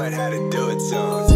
might how to do it, so.